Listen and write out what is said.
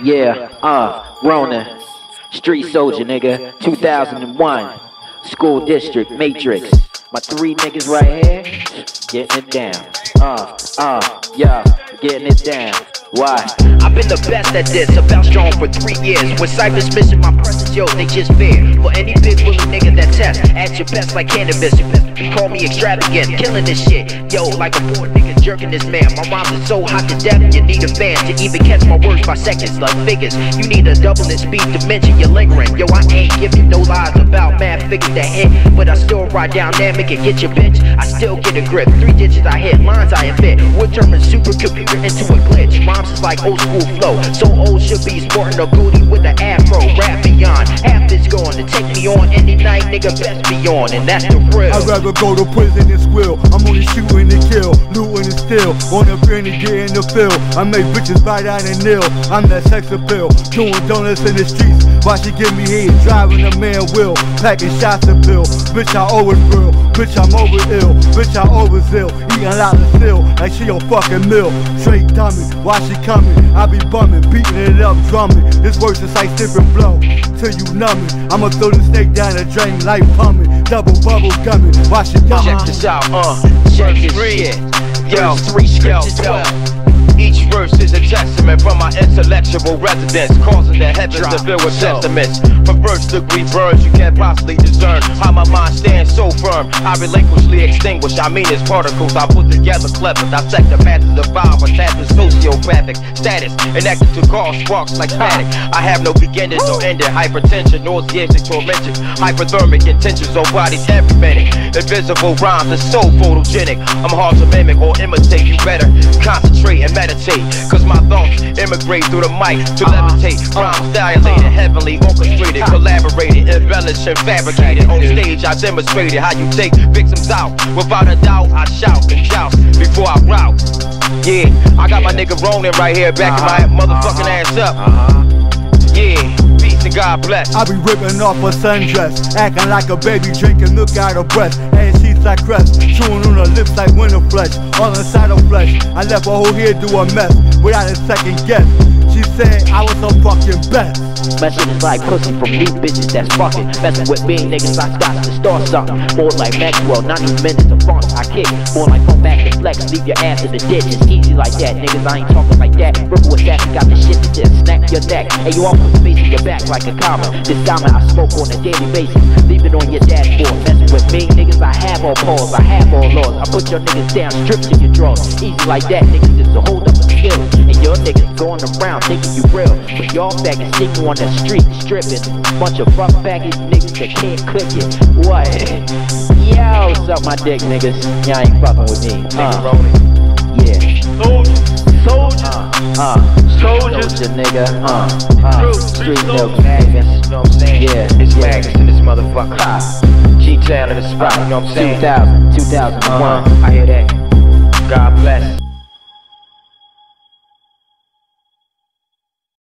Yeah, uh, Ronin. Street Soldier, nigga. 2001. School District, Matrix. My three niggas right here, getting it down. Uh, uh, yeah, getting it down. Why? I've been the best at this, about strong for three years. When Cypher's missing my presence, yo, they just fear. For any big best like cannabis. You call me extravagant, killing this shit. Yo, like a poor nigga jerking this man. My rhymes are so hot to death, you need a fan to even catch my words by seconds, like figures. You need a double in speed dimension, you're lingering. Yo, I ain't giving no lies about mad figures that hit, but I still ride down there, make it get your bitch. I still get a grip, three digits I hit, lines I invent. Would turn a supercomputer into a glitch. Rhymes is like old school flow, so old should be sporting a booty with an afro. Rap beyond, half this going to take me on any night, nigga. Best be on, and that's the real. I'd rather go to prison than squeal. I'm only shooting to kill, looting and steal. On a penny, get in the field. I make bitches bite down and kneel. I'm that sex appeal, doing donuts in the streets. Why she give me head, driving a man wheel, packing shots of pill. Bitch, I always real. Bitch, I'm over ill. Bitch, I over ill. Eating a lot of steel, like she on fucking mill. Straight dummy, why she coming? I be bumming, beating it up, drumming. This verse is like different blow. Till you numbing. I'ma throw the snake down the drain like pumping. Double bubble gumming. Why she coming? Check this out, uh, check this shit. Yo, three, yo, scriptures yo. 12. Each verse is a testament from my intellectual residence, causing the heavens to fill with sentiments. From first degree burns, you can't possibly discern how my mind stands so firm. I relinquishly extinguish, I mean it's particles I put together clever. Dissect the matters of vibe, attack the sociopathic status, enacted to cause sparks like static. I have no beginnings or ending, hypertension, nauseation, tormention, hyperthermic intentions on bodies every minute. Invisible rhymes are so photogenic. I'm hard to mimic or imitate. You better concentrate and meditate. Cause my thoughts immigrate through the mic to levitate. Rhymes dilated, heavenly orchestrated, collaborated, embellished and fabricated. On stage, I demonstrated how you take victims out. Without a doubt, I shout and joust before I route. Yeah, I got my nigga Ronin right here backing my uh-huh. motherfucking uh-huh. ass up. Uh-huh. Yeah, peace and God bless. I be ripping off a sundress, acting like a baby drinking milk out of breast. And she's like crest, chewing on her lips like winter flesh, all inside her flesh. I left her whole hair do a mess without a second guess. She said I was her fucking best. Messages like pussy from new bitches that's fucking. Messing with me, niggas, I got to start something. More like Maxwell, not new minutes of funk. I kick. More like come back and flex, leave your ass in the ditch. It's easy like that, niggas, I ain't talking like that. Ripple assassin got the shit to just snap your neck. And you all put space in your back like a comma. This diamond I smoke on a daily basis. Leave it on your dashboard. Messing with me, niggas, I have all pause, I have all laws. I put your niggas down, strip to your drawers. Easy like that, niggas, it's a hold up of skill. And your niggas going around thinking you real. But y'all faggots see you on the street stripping. Bunch of fuck baggage niggas that can't click it. What? Yo, suck my dick, niggas. Y'all ain't fucking with me. Nigga Uh, yeah. Soldiers, soldiers, Uh, uh. Soldiers. Soldier, nigga. Uh, uh. Street milk soldiers. maggots. You know what I'm saying? Yeah, It's yeah. maggots in this motherfucker. G-Town in the spot, you know what I'm saying? 2000, 2001. Uh-huh, I hear that. God bless.